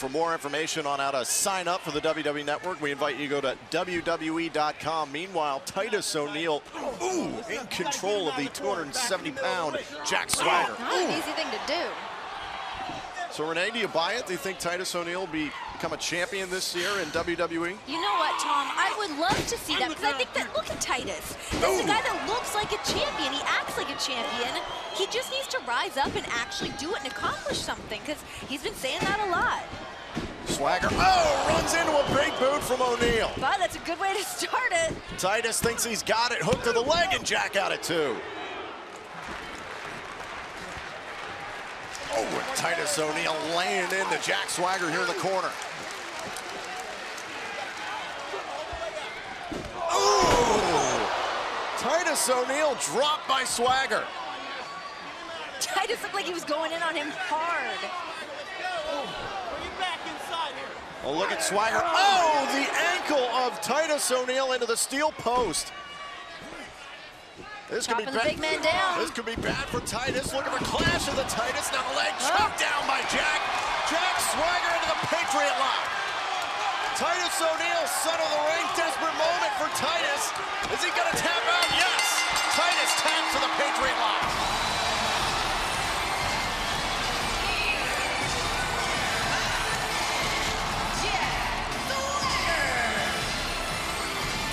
for more information on how to sign up for the WWE Network, we invite you to go to WWE.com. Meanwhile, Titus O'Neil, ooh, in control of the 270-pound Jack Swagger. Not an easy thing to do. So Renee, do you buy it? Do you think Titus O'Neil will be, become a champion this year in WWE? You know what, Tom? I would love to see that because I think that, look at Titus. This is a guy that looks like a champion. He acts like a champion. He just needs to rise up and actually do it and accomplish something because he's been saying that a lot. Swagger, oh, runs into a big boot from O'Neil. But that's a good way to start it. Titus thinks he's got it, hooked to the leg, and Jack out it too. Oh, and Titus O'Neil laying into Jack Swagger here in the corner. Titus O'Neil dropped by Swagger. Titus looked like he was going in on him hard. Oh, look at Swagger. Oh, the ankle of Titus O'Neil into the steel post. This could be bad. big man down. This could be bad for Titus. Looking for clash of the Titus. Now the leg choked down by Jack. Jack Swagger into the Patriot lock. Titus O'Neil, son of the ring. Desperate moment for Titus. Is he gonna tap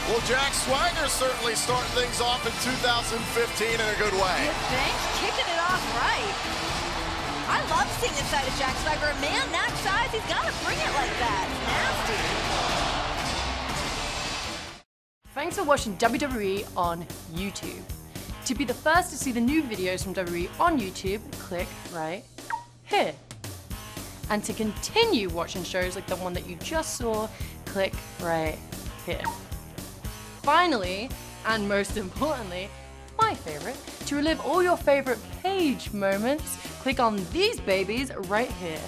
Well, Jack Swagger certainly starting things off in 2015 in a good way. You think? Kicking it off right. I love seeing this side of Jack Swagger. A man that size, he's got to bring it like that. Nasty. Thanks for watching WWE on YouTube. To be the first to see the new videos from WWE on YouTube, click right here. And to continue watching shows like the one that you just saw, click right here. Finally, and most importantly, my favorite, to relive all your favorite page moments, click on these babies right here.